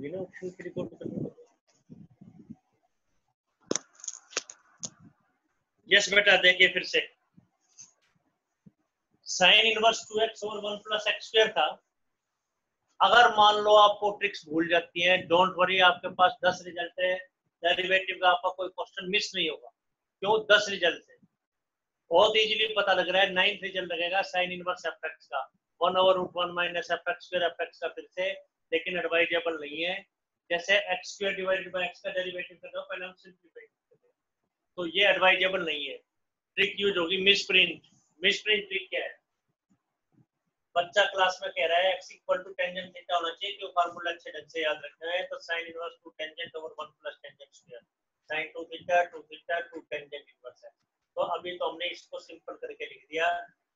बिना ऑप्शन के रिकॉर्ड करना यस बेटा, देखिए फिर से। साइन इनवर्स टू एक्स और वन प्लस एक्स स्क्र था। अगर मान लो आपको ट्रिक्स भूल जाती हैं डोंट वरी आपके पास दस रिज़ल्ट है डेरिवेटिव का आपका कोई क्वेश्चन मिस नहीं होगा। क्यों? दस रिज़ल्ट है। बहुत इजीली पता लग रहा है नाइन्थ रिज़ल्ट लगेगा साइन इनवर्स एफ़ का। One over root one minus f x square f x का फिर से लेकिन एडवाइजेबल नहीं है। जैसे x square divided by x का डेरिवेटिव कर दो, पहले हम सिंप्लीफाई करते तो ये एडवाइजेबल नहीं है। ट्रिक यूज़ होगी misprint misprint trick क्या है? बच्चा क्लास में कह रहा है, x equal to tangent theta होना चाहिए क्यों फार्मूला अच्छे ढंग से याद रखना है। तो sin inverse two tangent over 1 plus tangent square sin 2 theta 2 theta 2 tangent inverse है। तो अभी तो हमने इसको सिंपल करके लिख दिया।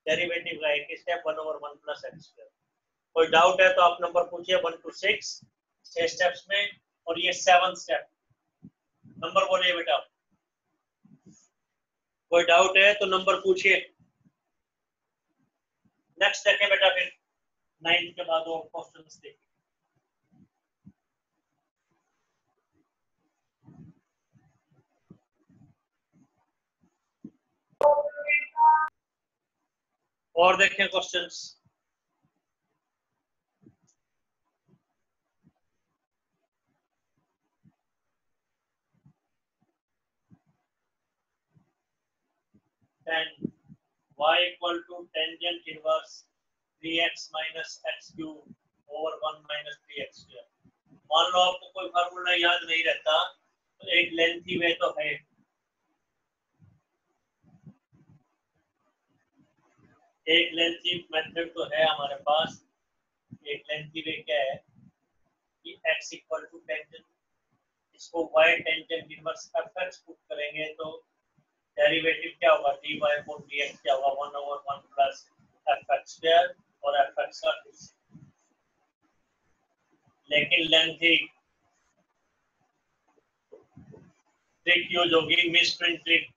डेरिवेटिव का एक step 1 over 1 plus x square कोई डाउट है तो आप नंबर पूछिए वन टू सिक्स छह स्टेप्स में और ये सेवन स्टेप नंबर बोलिए बेटा। कोई डाउट है तो नंबर पूछिए। नेक्स्ट देखें बेटा फिर। नाइन्थ के बाद और क्वेश्चंस और देखें questions ten y equal to tangent inverse 3x minus x cube over 1 minus 3x square. मान लो आपको कोई फार्मूला याद नहीं रहता तो एक लेंथी वे तो है। एक लेंथी मेथड तो है हमारे पास। एक लेंथी वे क्या है? कि x इक्वल टू टेंजेंट इसको y tangent inverse f put करेंगे तो डेरिवेटिव क्या होगा? D by four d x क्या होगा? One over one plus f x square और एफ़ एक्स का लेकिन लेंथ ही। ट्रिक यूज़ होगी misprint trick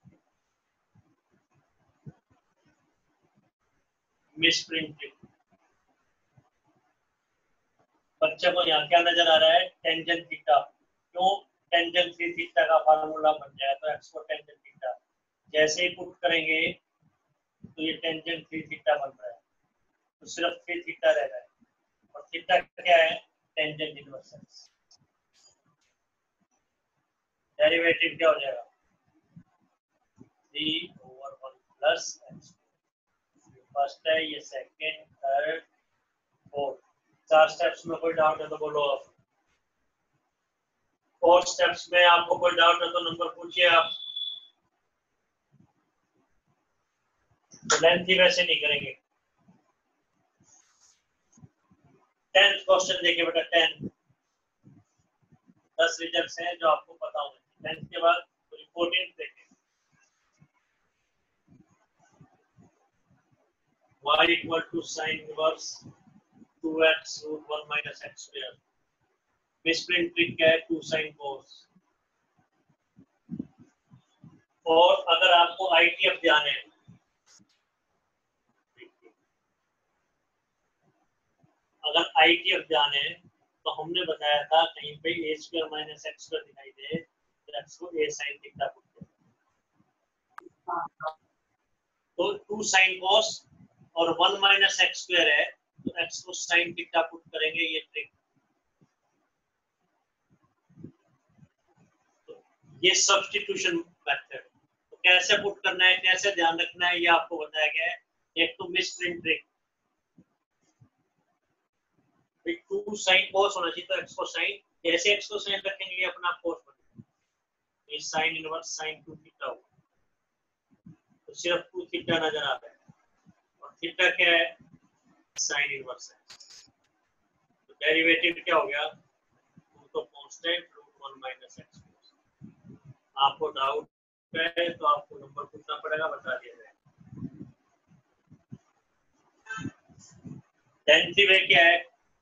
misprint trick बच्चे को यहाँ क्या नज़र आ रहा है? टेंजेंट थीटा क्यों? टेंजेंट थीटा का फार्मूला बन जाए तो एक्स को टेंजेंट जैसे ही पुट करेंगे तो ये टेंजेंट थ्री थीटा बन रहा है। तो सिर्फ़ थ्री थीटा रह रहा है। और थीटा क्या है? टेंजेंट इनवर्स डेरिवेटिव क्या हो जाएगा? Three over one plus x first है, ये सेकंड थर्ड फोर्थ चार स्टेप्स में कोई डाउट है तो बोलो आप। फोर स्टेप्स में आपको कोई डाउट है तो नंबर पूछिए आप। लेंथ ही वैसे नहीं करेंगे। टेंथ क्वेश्चन देखिए बेटा टेंथ दस रिज़ल्ट हैं जो आपको पता होंगे टेंथ के बाद फोर्टीन देखें। Y equal to sin inverse 2x root 1 minus x square misprint trick क्या है? 2 sin cos और अगर आपको आईटीएफ ध्यान है अगर आई टी एफ़ जाने तो हमने बताया था कहीं पे a square minus x square दिखाई दे तो एक्स को ए साइन थीटा पुट तो टू साइन कॉस और वन माइनस एक्स स्क्वायर है तो एक्स को साइन थीटा पुट करेंगे ये ट्रिक तो ये सब्सटीट्यूशन मेथड तो कैसे पुट करना है, कैसे ध्यान रखना है, ये आपको बताया गया है। एक तो misprint trick two sine cos होना चाहिए तो एक्स को साइन जैसे एक्स को साइन रखेंगे, अपना कोस बनेगा ये sine inverse sine two theta होगा तो सिर्फ़ टू थीटा नज़र आ है। और थीटा क्या है? साइन इनवर्स है तो डेरिवेटिव क्या हो गया? टू तो constant root one minus x आपको डाउट है तो आपको नंबर पूछना पड़ेगा, बता दिया वे क्या है?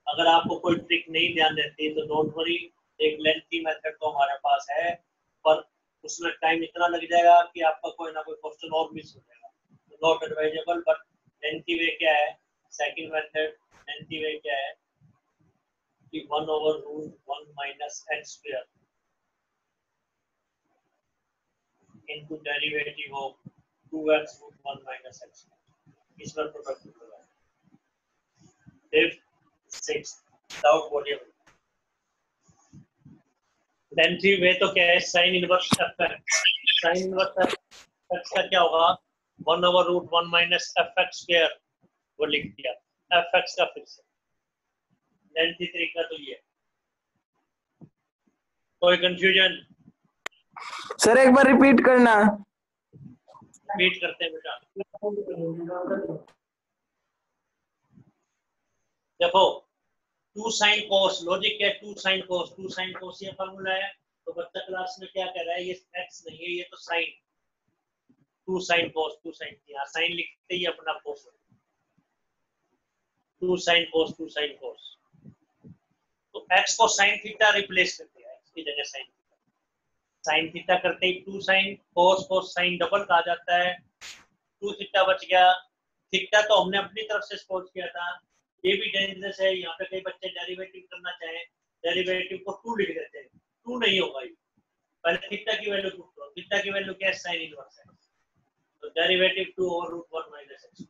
अगर आपको कोई ट्रिक नहीं ध्यान रहती तो डोंट वरी एक लेंथी मेथड तो हमारे पास है, पर उसमें टाइम इतना लग जाएगा कि आपका कोई ना कोई क्वेश्चन और मिस हो जाएगा। Not advisable but lengthy way क्या है? सेकंड मेथड लेंथी वे क्या है? कि one over root one minus x square into derivative of 2x root 1 minus x. इसमें प्रोडक्ट होगा। फिफ्थ सिक्स्थ डाउट बोलिए लेंथी वे तो क्या है? साइन एफ़ एक्स का क्या होगा? One over root one minus f x square वो लिख दिया। एफ़ एक्स का फिर से। तो ये। कोई कंफ्यूजन सर एक बार रिपीट करना। रिपीट करते हैं बेटा। देखो टू साइन कोस लॉजिक क्या two sine cos two sine cos ये फॉर्मूला है। तो बच्चा क्लास में क्या कर रहा है, ये एक्स नहीं है, ये तो sine two sine cos two sine यहाँ साइन लिखते ही अपना cos two sine cos two sine cos तो एक्स को साइन थीटा रिप्लेस कर दिया। एक्स की जगह साइन साइन थीटा करते ही two sine cos cos sine double कहा जाता है। टू थीटा बच गया। थीटा तो हमने अपनी तरफ़ से सपोज़ किया था। ये भी डेंजरस है, यहाँ पे कई बच्चे डेरिवेटिव करना चाहें डेरिवेटिव को टू लिख देते हैं। टू नहीं होगा ये। पहले थीटा की वैल्यू पुट करो। थीटा की वैल्यू क्या है? साइन इनवर्स है। तो derivative two over root one minus x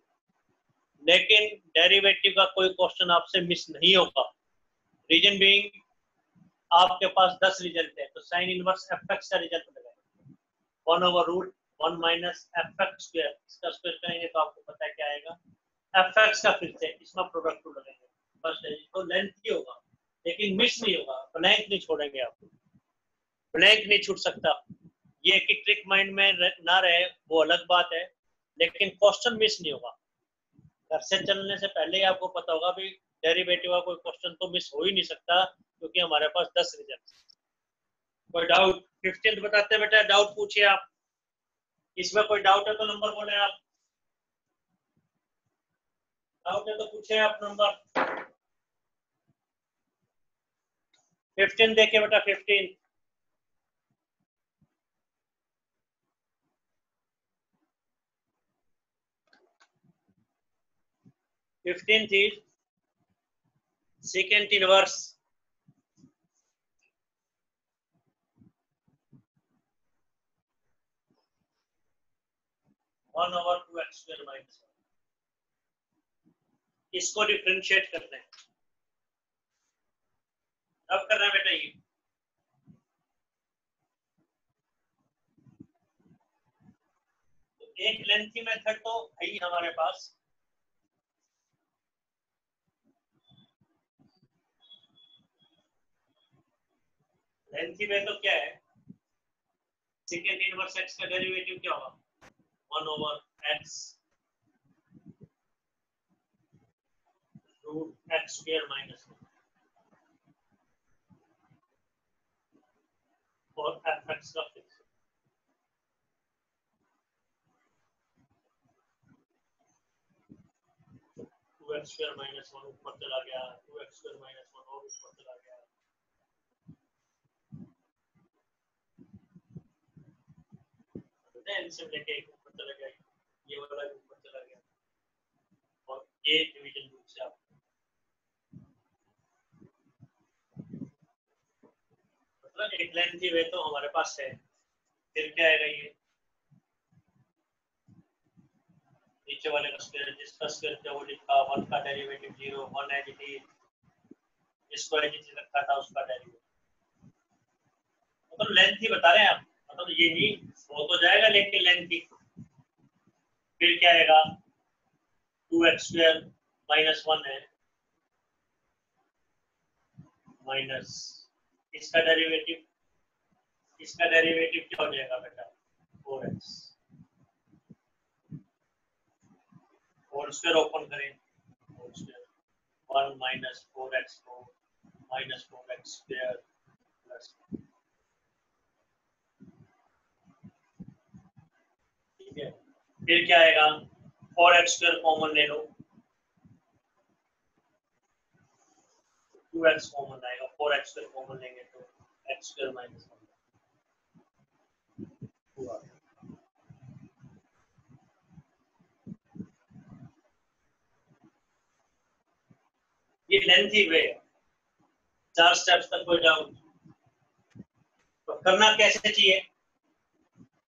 लेकिन डेरिवेटिव का कोई क्वेश्चन आपसे मिस नहीं होगा। रीजन बीइंग आपके पास दस रिज़ल्ट है तो साइन इनवर्स एक्स का रिज़ल्ट मिलेगा। One over root one minus x square इसका स्क्वायर करेंगे तो आपको पता क्या आएगा? एफ़ एक्स का फिर से इसमें प्रोडक्ट टू लगेंगे फ़र्स्ट तो लेंथ ही होगा, लेकिन मिस नहीं होगा ब्लैंक नहीं छोड़ेंगे आप। ब्लैंक नहीं छूट सकता। ये कि ट्रिक माइंड में ना रहे, वो अलग बात है, लेकिन क्वेश्चन मिस नहीं होगा। घर से चलने से पहले ही आपको पता होगा भी डेरिवेटिव का कोई क्वेश्चन तो मिस हो ही नहीं सकता, क्योंकि हमारे पास दस रिज़ल्ट कोई डाउट फिफ्टींथ बताते बेटा डाउट पूछिए आप। इसमें कोई डाउट है तो नंबर बोले आप। डाउट है तो पूछे आप नंबर। फिफ्टीन देखिए बेटा फिफ्टीन फिफ्टीन थी secant inverse one over two x square minus इसको डिफ्रेंशिएट करते हैं। अब करना बेटा ये। तो एक लेंथी मेथड तो है ही हमारे पास। लेंथी में तो क्या है? सेकेंड इनवर्स एक्स का डेरिवेटिव क्या होगा? One over x root x square minus और एफ़ एक्स का fix two x square minus ऊपर चला गया two x square minus one और ऊपर चला गया. एलसीएम लेके ऊपर चला गया ये वाला भी ऊपर चला गया और ये डिवीज़न रूप से आप थी वे तो हमारे पास है। फिर क्या आएगा ये नीचे वाले का स्क्वायर जिसका स्क्वायर था वो लिखा वन का derivative zero one as it is जिसको एज इट रखा था उसका डेरिवेटिव मतलब लेंथ ही बता रहे हैं आप। मतलब ये हो तो जाएगा, लेकिन लेंथ की फिर क्या आएगा? Two x square minus one है। माइनस इसका डेरिवेटिव इसका डेरिवेटिव क्या हो जाएगा बेटा? Four x four square open करें। Four square one minus four x four minus four x square plus फिर क्या आएगा? फोर एक्स स्क्र कॉमन ले लो। टू एक्स कॉमन आएगा। फोर एक्स स्क्र कॉमन लेंगे तो एक्स स्क्र माइनस ये लेंथ वे चार स्टेप्स तक कोई डाउट तो करना कैसे चाहिए?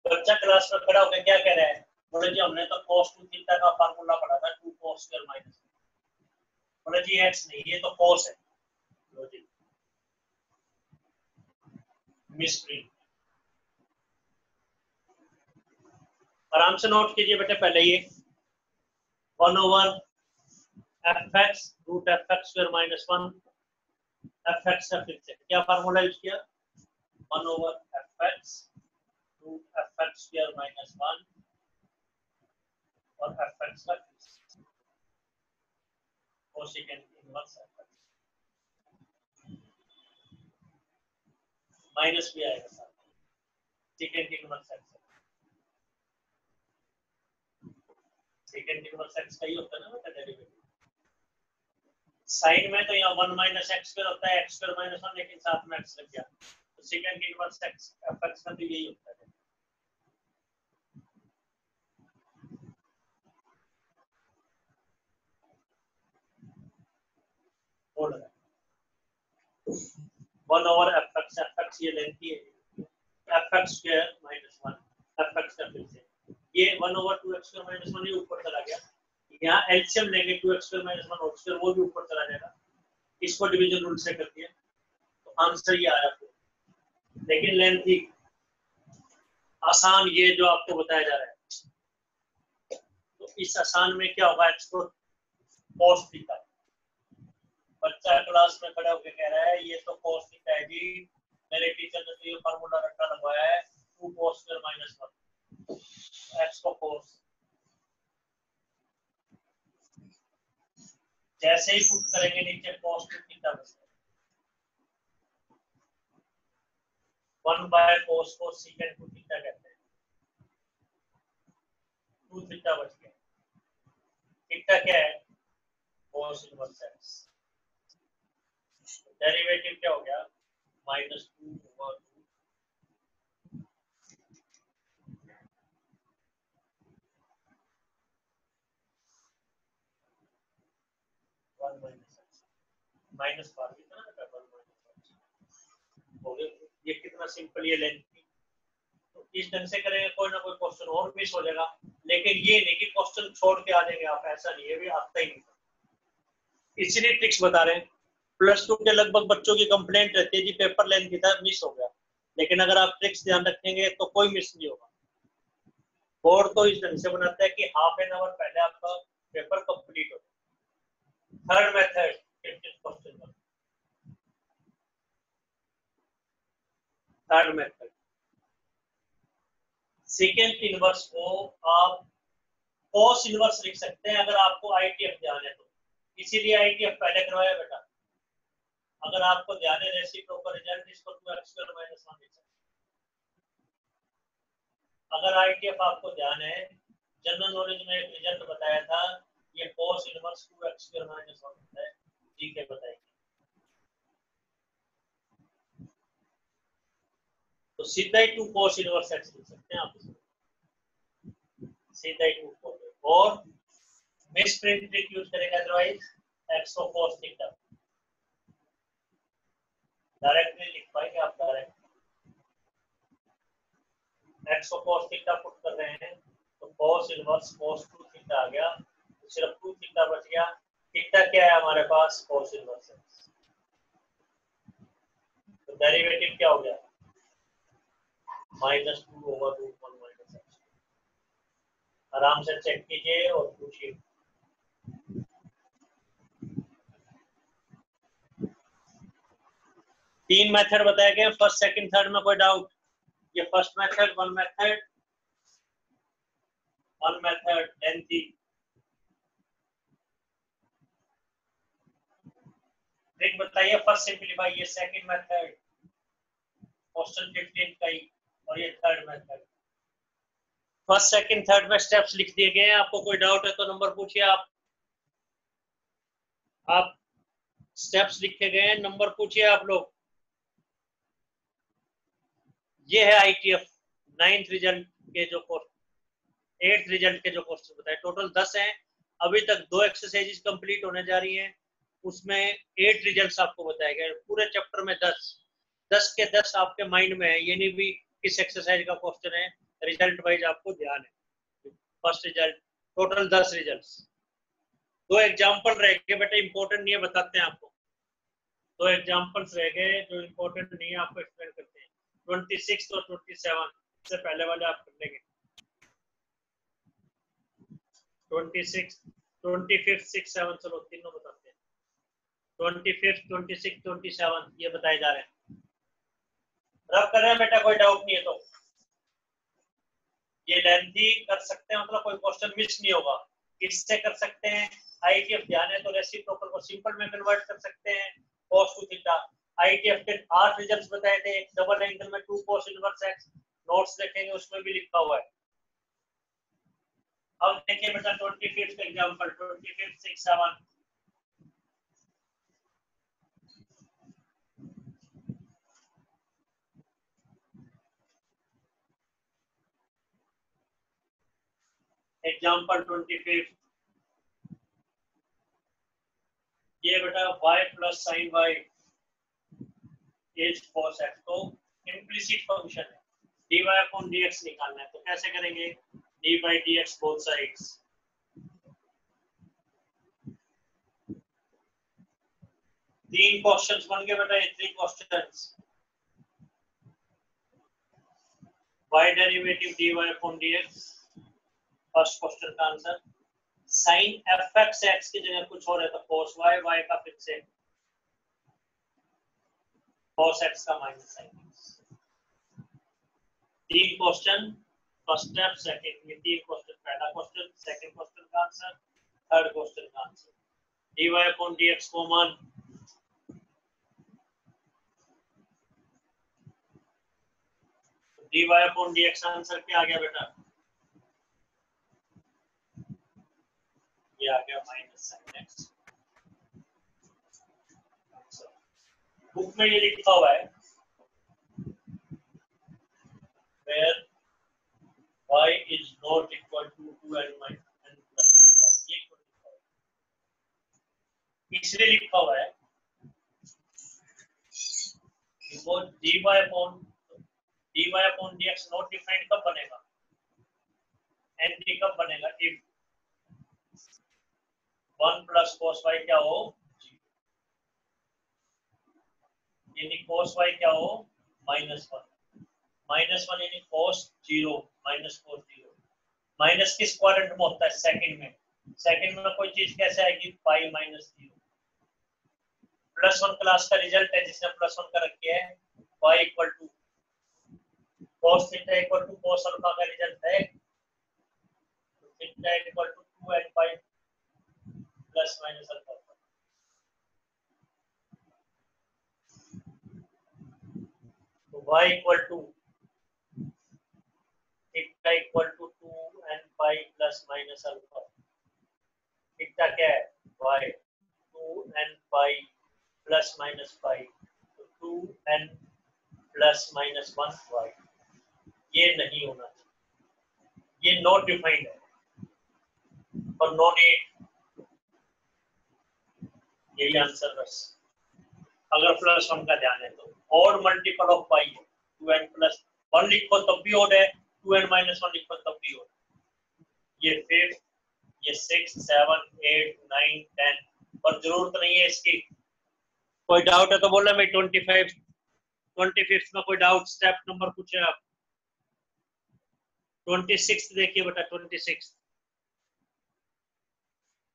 बच्चा क्लास में खड़ा होकर क्या कह रहा है? बोले जी, हमने तो cos टू थीटा का फार्मूला पढ़ा था टू cos स्क्वायर माइनस बोले जी एक्स नहीं, ये तो cos है। लो जी। मिसप्रिंट आराम से नोट कीजिए बेटे, पहले ये। One over x f x square minus one f x का फिर से क्या फार्मूला यूज़ किया? One over x root f x square minus one और एक्स का कोशिकेंट इनवर्स एफ़ माइनस भी आएगा साथ secant inverse x secant inverse x का ही होता है ना बेटा डेरिवेटिव साइन में तो यहाँ वन माइनस एक्स स्क्वायर होता है, एक्स स्क्वायर माइनस वन, लेकिन साथ में एक्स लग गया। तो secant inverse x f x का तो यही होता है। One over f x f x ये लेंथी है f x square minus one f x का फिर से। ये one over two x square minus one ये ऊपर चला गया। यहाँ एलसीएम लेंगे two x square minus one square वो भी ऊपर चला जाएगा। इसको डिवीज़न रूल से कर दिया। तो आंसर ये आया आपको लेकिन लेंथ आसान ये जो आपको बताया जा रहा है। तो इस आसान में क्या होगा एक्स को कॉस थीटा बच्चा क्लास में खड़ा होकर कह रहा है, ये तो कॉस थीटा है जी। मेरे टीचर ने तो ये फार्मूला रखा, लगवाया है। Two cos square minus one x को फोर्स जैसे ही पुट करेंगे नीचे पॉजिटिव थीटा बचता वन बाय कोस को सीकेंड टू थीटा कहते हैं। टू थीटा बच गया। थीटा क्या है? कोस इनवर्स एक्स डेरिवेटिव क्या हो गया? माइनस टू ओवर माइनस बार ये कितना सिंपल ये लेंथ थी तो इस ढंग से करेंगे, कोई ना कोई क्वेश्चन और मिस हो जाएगा। लेकिन ये नहीं कि क्वेश्चन छोड़ के आ जाएँगे आप, ऐसा नहीं है भी आता ही नहीं। इसलिए ट्रिक्स बता रहे हैं। प्लस टू के लगभग बच्चों की कंप्लेंट रहती है जी पेपर लेंथ की था मिस हो गया। लेकिन अगर आप ट्रिक्स ध्यान रखेंगे तो कोई मिस नहीं होगा। बोर्ड तो इस ढंग से बनाता है कि हाफ़ एन आवर पहले आपका पेपर कंप्लीट हो थर्ड मेथड सेकेंड इनवर्स को आप कॉस इनवर्स लिख सकते हैं अगर आपको आईटीएफ ध्यान है तो। इसीलिए आईटीएफ पहले करवाया बेटा। अगर आपको ध्यान है रेसिप्रोकल रिज़ल्ट इसको two x square minus one लिख सकते अगर आईटीएफ आपको ध्यान है जनरल नॉलेज में एक रिज़ल्ट बताया था, ये cos inverse 2x square minus 1 होता है। जी के बताएँगे तो सीधा ही 2 cos इनवर्स x लिख सकते हैं आप इसको सीधा ही 2 cos और मिस प्रिंट ट्रिक यूज़ करेंगे अदरवाइज़ x को cos थीटा डायरेक्टली लिख पाएँगे आप डायरेक्ट x को cos थीटा पुट कर रहे हैं तो cos इनवर्स cos 2 थीटा आ गया। तो सिर्फ़ टू थीटा बच गया। थीटा क्या है हमारे पास? Cos इनवर्स तो डेरिवेटिव क्या हो गया? Minus two over root one minus x आराम से चेक कीजिए और पूछिए। तीन मेथड बताए गए फ़र्स्ट सेकंड थर्ड में कोई डाउट ये first method one method one method lengthy trick बताइए फ़र्स्ट सिंपलीफाई ये सेकंड मेथड क्वेश्चन 15 का ही, और ये third method first second third में स्टेप्स लिख दिए गए हैं। आपको कोई डाउट है तो नंबर पूछिए आप। आप स्टेप्स लिखे गए हैं नंबर पूछिए आप लोग। ये है आईटीएफ नाइन्थ रिज़ल्ट के जो कोर्स एट्थ रिज़ल्ट के जो कोर्स बताए। टोटल दस हैं। अभी तक दो एक्सरसाइजेस कंप्लीट होने जा रही हैं। उसमें एट रिजल्ट्स आपको बताए गए, पूरे चैप्टर में दस। दस के दस आपके माइंड में है, ये नहीं भी किस एक्सरसाइज का क्वेश्चन है रिज़ल्ट वाइज आपको ध्यान है। फ़र्स्ट रिज़ल्ट टोटल दस रिज़ल्ट दो एग्ज़ाम्पल रह गए, बेटा इंपॉर्टेंट नहीं है, बताते हैं आपको। दो एग्जाम्पल्स रह गए, जो इंपॉर्टेंट नहीं है, आपको एक्सप्लेन करते हैं। ट्वेंटी सिक्स और ट्वेंटी सेवन से पहले वाले आप कर लेंगे। Twenty six twenty fifth six seven चलो, तीनों बताते हैं। Twenty fifth twenty six twenty seven ये बताए जा रहे हैं। रब कर रहे हैं बेटा, कोई डाउट नहीं है तो। ये लेंथी कर सकते हैं मतलब कोई क्वेश्चन मिस नहीं होगा। किससे कर सकते हैं आईटीएफ ध्यान है तो रेसिप्रोकल को सिंपल में कन्वर्ट कर सकते हैं cos टू थीटा आईटीएफ के आठ रिजल्ट्स बताए थे डबल एंगल में two cos inverse x notes देखेंगे, उसमें भी लिखा हुआ है। अब देखिए बेटा 25th का एग्जांपल 25th 6 7 एग्जांपल 25 ये बेटा y plus sine y is cos x तो इम्प्लिसिट फ़ंक्शन है। dy अपॉन dx निकालना है तो कैसे करेंगे? d by dx both sides तीन क्वेश्चंस बन गए बेटा, ये three questions y derivative dy upon dx first question का answer sine f x x की जगह कुछ और है तो कोस वाई वाई का फिर से कोस एक्स का माइनस साइन तीन क्वेश्चन फ़र्स्ट स्टेप सेकंड ये तीन क्वेश्चन पहला क्वेश्चन सेकंड क्वेश्चन का आंसर थर्ड क्वेश्चन का answer dy dx common dy dx answer क्या आ गया बेटा? ये आ गया माइनस साइन एक्स बुक में ये लिखा हुआ है where y is not equal to 2 n minus n plus 1 ये लिखा हुआ है इसलिए लिखा हुआ है because dy upon dy upon dx not defined कब बनेगा n कब बनेगा if one plus cos y क्या हो? यानी कोस वाई क्या हो? Minus one. माइनस वन यानी cos zero minus cos zero minus किस क्वाड्रेंट में होता है? सेकंड में। सेकंड में कोई चीज़ कैसे आएगी? Pi minus zero plus one class का रिज़ल्ट है जिसने प्लस वन का रखी है वाई इक्वल टू cos थीटा इक्वल टू cos अल्फ़ा का रिज़ल्ट है। Theta equal to 2 and 5 plus minus alpha. So y equal to theta equal to 2 and pi plus minus alpha. Theta क्या है? y 2 and pi plus minus pi. So 2 and plus minus 1 y. ये नहीं होना चाहिए ये not defined है और no need यही आंसर बस। अगर प्लस वन का ध्यान है तो। और मल्टीपल ऑफ़ पाई है। टू एन प्लस वन लिखो तब भी ओड है। टू एन माइनस वन लिखो तब भी ओड ये फिफ्थ ये six seven eight nine ten और ज़रूरत नहीं है इसकी। कोई डाउट है तो बोला मैं ट्वेंटी फाइव ट्वेंटी फिफ्थ में कोई डाउट स्टेप नंबर पूछे आप। ट्वेंटी सिक्स देखिए बेटा ट्वेंटी सिक्स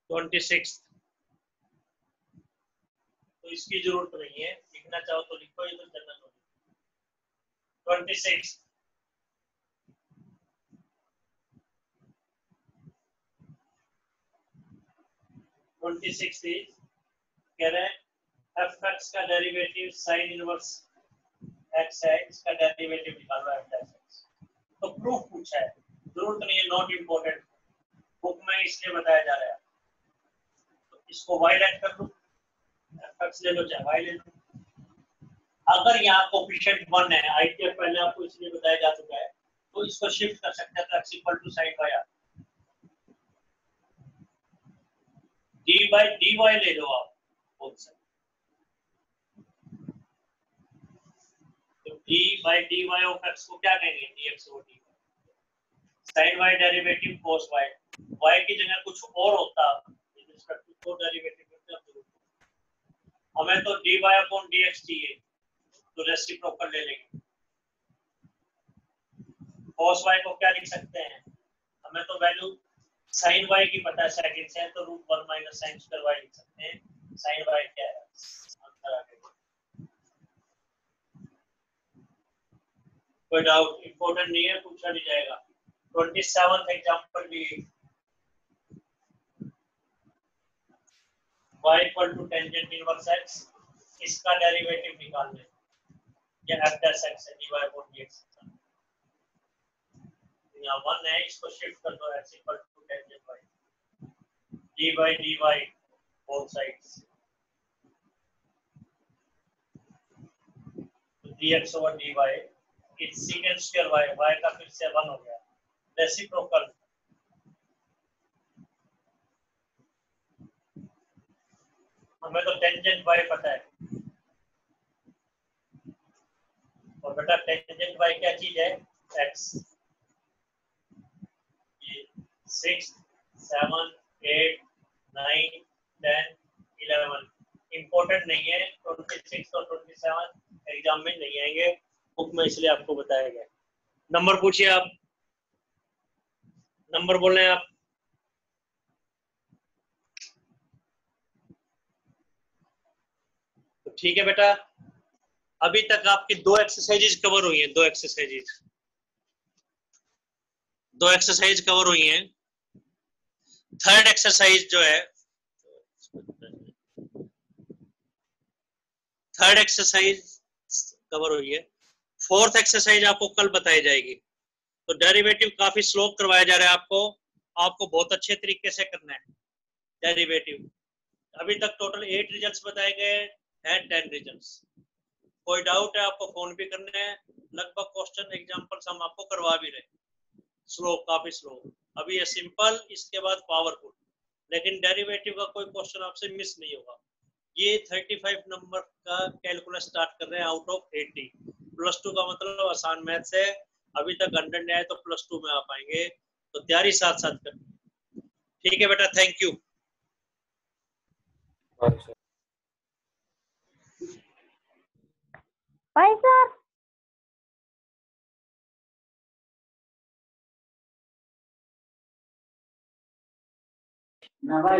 ट्वेंटी सिक्स तो इसकी ज़रूरत नहीं है। लिखना चाहो तो लिखो, इधर general knowledge twenty six twenty six कह रहे हैं एफ़ एक्स का डेरिवेटिव साइन इनवर्स एक्स है, इसका डेरिवेटिव निकाल रहा है तो प्रूफ पूछा है। ज़रूरत नहीं है नॉट इम्पोर्टेंट बुक में इसलिए बताया जा रहा है। तो इसको वाइलेट कर लो एक्स ले लो चाहे वाई ले लो। अगर यहाँ कोफिशिएंट वन है आईटीएफ पहले आपको इसलिए बताया जा चुका है तो इसको शिफ्ट कर सकते हैं तो x equal to sine y or d by d y ले लो आप both sides. तो d by d y of को क्या कहेंगे? D x over d sine y derivative cos y y की जगह कुछ और होता respect to दो डेरिवेटिव हैं हमें तो d y upon d x चाहिए तो रेसिप्रोकल ले लेंगे। Cos y को क्या लिख सकते हैं? हमें तो वैल्यू sin y की पता है सेकंड से तो root one minus sine square y लिख सकते हैं। Sin y क्या है? आंसर आ कोई डाउट इंपॉर्टेंट नहीं है, पूछा नहीं जाएगा। ट्वेंटी सेवन एग्ज़ाम्पल भी y equal to tangent inverse x, इसका डेरिवेटिव निकालना। है या f डैश x है, dy अपॉन dx यहाँ वन है, इसको शिफ्ट कर दो, x equal to tangent y dy dy both sides dx over dy it's secant square y y का फिर से वन हो गया। रेसिप्रोकल हमें तो टेंजेंट y पता है। और बेटा टेंजेंट y क्या चीज़ है? X six seven eight nine ten eleven important नहीं है ट्वेंटी सिक्स और ट्वेंटी सेवन एग्ज़ाम में नहीं आएँगे। बुक में इसलिए आपको बताया गया। नंबर पूछिए आप। नंबर बोल रहे हैं आप। ठीक है बेटा? अभी तक आपकी दो एक्सरसाइजेज कवर हुई हैं, दो एक्सरसाइजेज दो एक्सरसाइज कवर हुई हैं। थर्ड एक्सरसाइज जो है थर्ड एक्सरसाइज कवर हुई है। फोर्थ एक्सरसाइज आपको कल बताई जाएगी। तो डेरिवेटिव काफ़ी स्लो करवाया जा रहा है आपको। आपको बहुत अच्छे तरीके से करना है। डेरिवेटिव अभी तक टोटल एट रिजल्ट्स बताए गए हैं टेन रिजल्ट्स कोई डाउट है, आपको फ़ोन भी करना है। लगभग क्वेश्चन एग्जाम्पल्स हम आपको करवा भी रहे स्लो काफ़ी स्लो अभी ये सिंपल इसके बाद पावरफुल लेकिन डेरिवेटिव का कोई क्वेश्चन आपसे मिस नहीं होगा। ये 35 नंबर का कैलकुलस स्टार्ट कर रहे हैं आउट ऑफ़ 80 प्लस टू का मतलब आसान मैथ है अभी तक हंड्रेड नहीं आए तो प्लस टू में आ पाएँगे। तो तैयारी साथ साथ करनी ठीक है बेटा थैंक यू भाई sir. Now, bye,